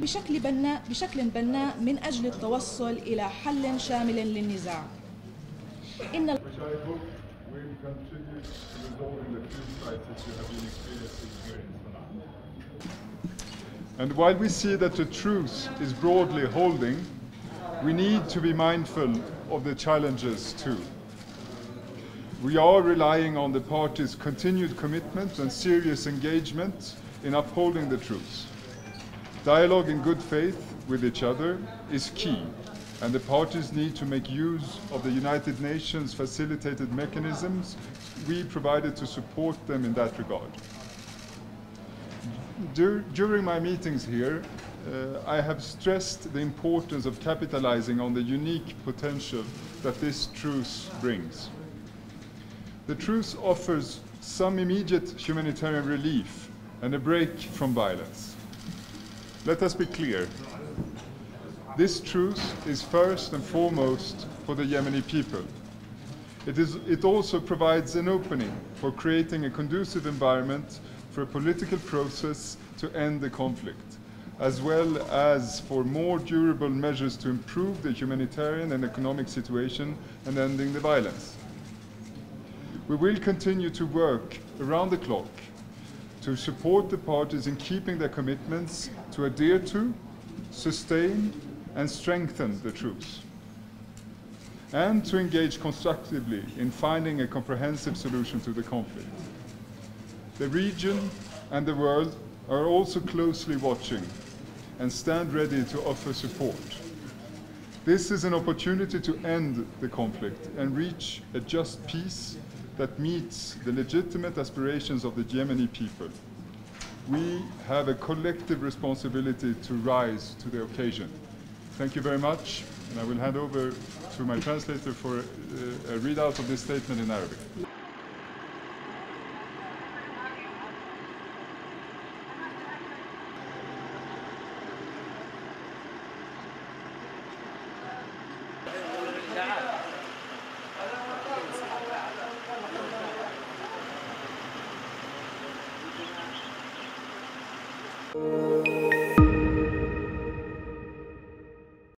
بشكل بناء بشكل بناء من أجل التوصل إلى حل شامل للنزاع إن. And while we see that the truce is broadly holding, we need to be mindful of the challenges too. We are relying on the parties' continued commitment and serious engagement in upholding the truce. Dialogue in good faith with each other is key, and the parties need to make use of the United Nations facilitated mechanisms we provided to support them in that regard. Dur- during my meetings here, uh, I have stressed the importance of capitalizing on the unique potential that this truce brings. The truce offers some immediate humanitarian relief and a break from violence. Let us be clear. This truce is first and foremost for the Yemeni people. It, is, it also provides an opening for creating a conducive environment for a political process to end the conflict, as well as for more durable measures to improve the humanitarian and economic situation and ending the violence. We will continue to work around the clock to support the parties in keeping their commitments to adhere to, sustain, and strengthen the truce, and to engage constructively in finding a comprehensive solution to the conflict. The region and the world are also closely watching and stand ready to offer support. This is an opportunity to end the conflict and reach a just peace that meets the legitimate aspirations of the Yemeni people. We have a collective responsibility to rise to the occasion. Thank you very much, and I will hand over to my translator for uh, a readout of this statement in Arabic.